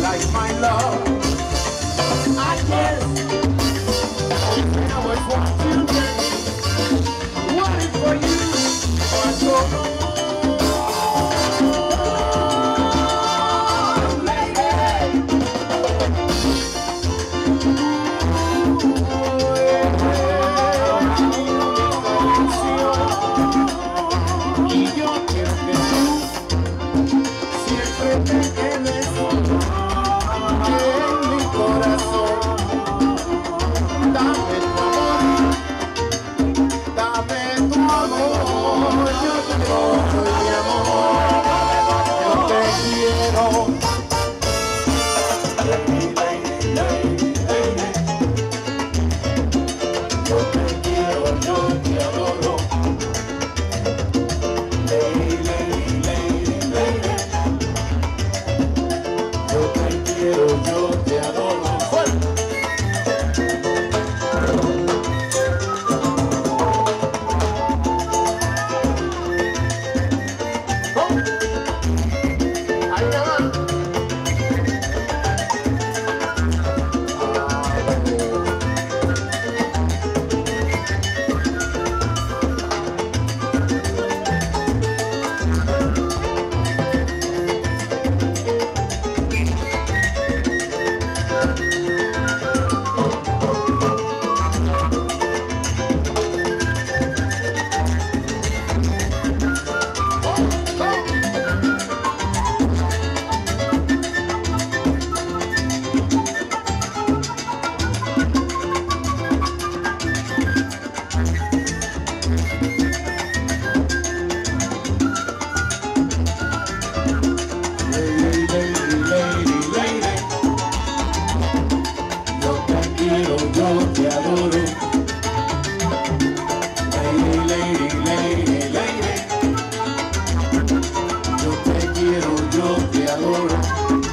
like my love. I guess. Thank te adoro. Lady, lady, lady, lady. Yo te quiero, yo te adoro.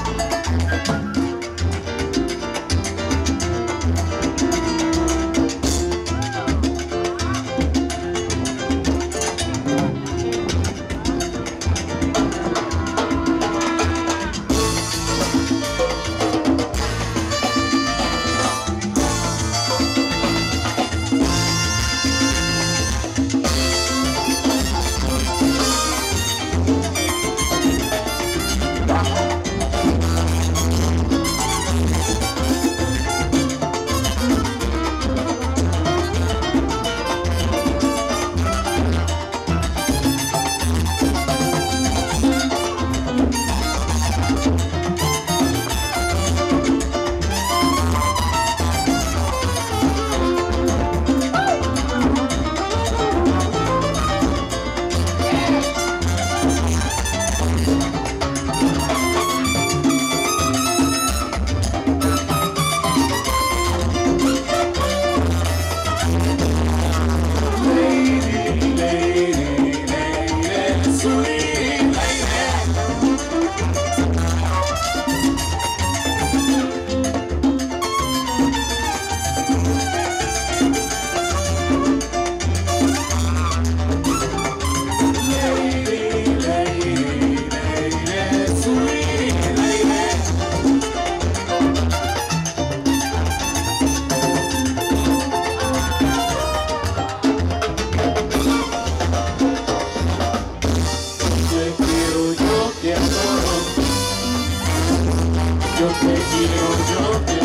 Quiero yo